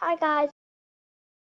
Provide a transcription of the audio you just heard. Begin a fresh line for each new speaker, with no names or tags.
Hi guys,